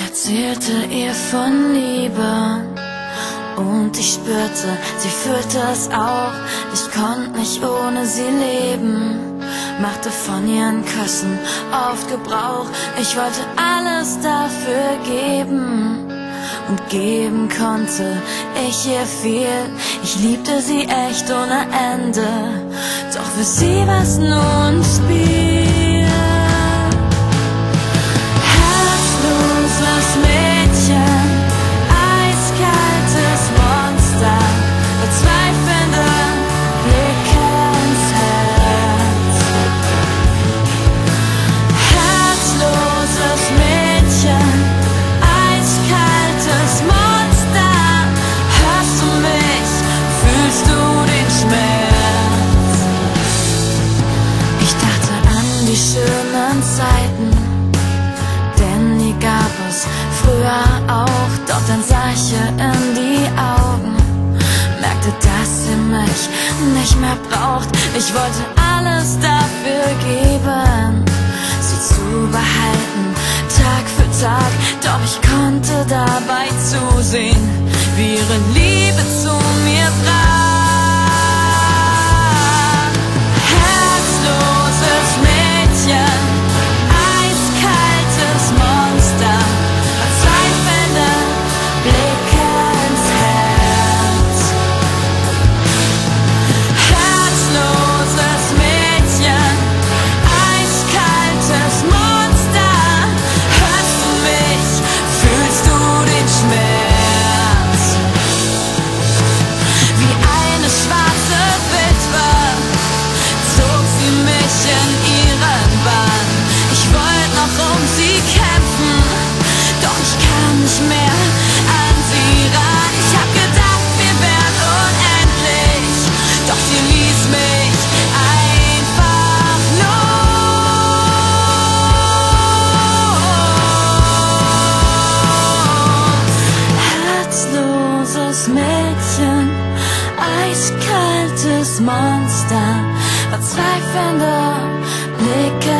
erzählte ihr von Liebe und ich spürte, sie fühlte es auch. Ich konnte nicht ohne sie leben, machte von ihren Küssen oft Gebrauch. Ich wollte alles dafür geben und geben konnte ich ihr viel. Ich liebte sie echt ohne Ende, doch für sie war's nur ein Spiel. Die schönen Zeiten, denn die gab es früher auch. Doch dann sah ich ihr in die Augen, merkte, dass sie mich nicht mehr braucht. Ich wollte alles dafür geben, sie zu behalten, Tag für Tag. Doch ich konnte dabei zusehen, wie ihre Liebe zu mir monster, als pfeifender Blicke